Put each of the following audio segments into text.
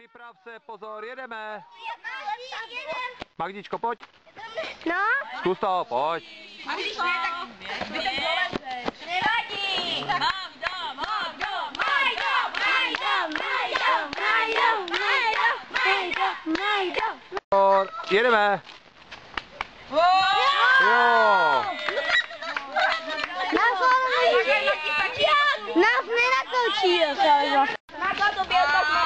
Připrav se, pozor, jedeme. Magdičko, pojď. No, Zkus to, pojď. A když ne, tak nevadí. Jedeme. Jo. Nás Nás nenatočí, Salva. Na to byl tak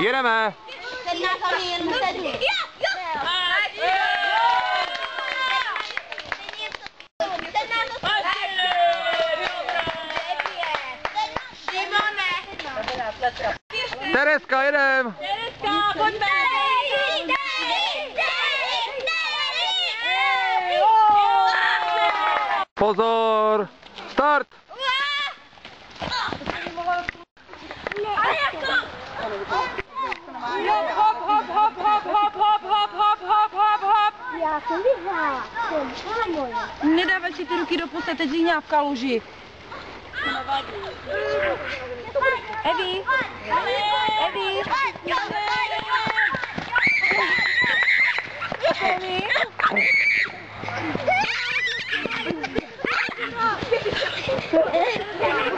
Yereme. Senin Hakan'ın yanında değil mi? Yok yok. Tereska idem. Tereska, kod be. Pozor. Start. Ayakta. Hop, hop, hop, hop, hop, hop, hop, hop, hop, hop, hop, hop. Já jsem vyhrála. Jsem moje. Nedávej si ty ruky do pusy, teď zíňá v kaluži. Evi. Evi.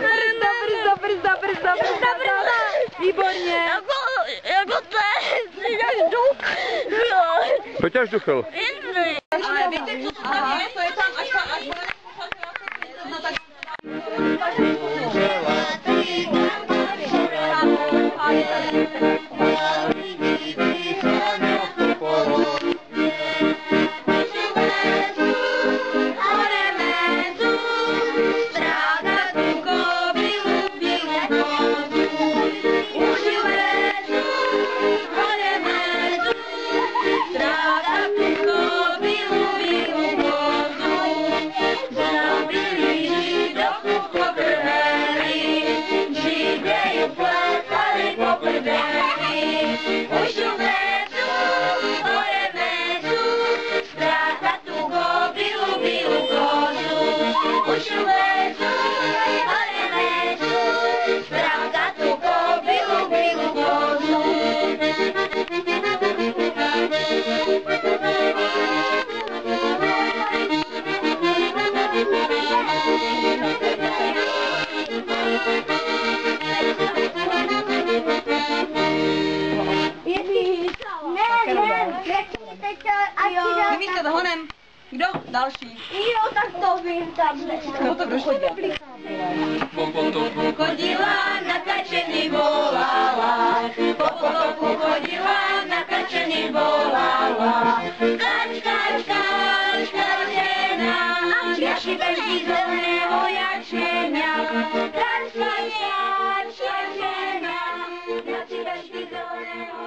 Brzda, brzda, brzda, brzda, brzda, brzda. Výborně. Потяж дюхал. Thank you. Ti dám Vymískat honem. Kdo? Další. Jo, tak to vím tam. Nebo to kdo chodí? Chodila na kačení volala, po potoku chodila na kačení volala. Kač, kač, kač, kačena, jaši každý zeleného jačenia. Kač, kač, kač, kačena, jaši každý zeleného.